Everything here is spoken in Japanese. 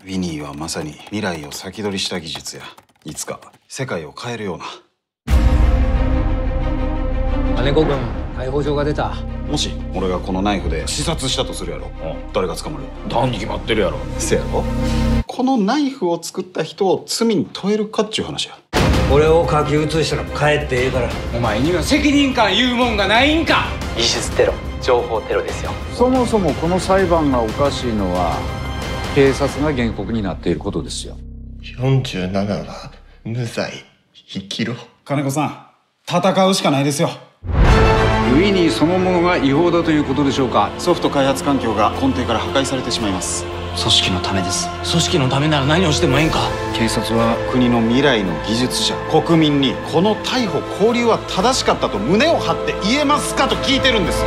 ウィニーはまさに未来を先取りした技術やいつか世界を変えるような。金子君逮捕状が出た。もし俺がこのナイフで刺殺したとするやろ。誰が捕まる？単に決まってるやろ。せやろ。このナイフを作った人を罪に問えるかっちゅう話や。俺を書き写したら帰ってええから。お前には責任感言うもんがないんか。技術テロ情報テロですよ。そもそもこの裁判がおかしいのは警察が原告になっていることですよ。47は無罪生きろ。金子さん戦うしかないですよ。ウィニーそのものが違法だということでしょうか。ソフト開発環境が根底から破壊されてしまいます。組織のためです。組織のためなら何をしてもええんか。警察は国の未来の技術者国民にこの逮捕交留は正しかったと胸を張って言えますかと聞いてるんです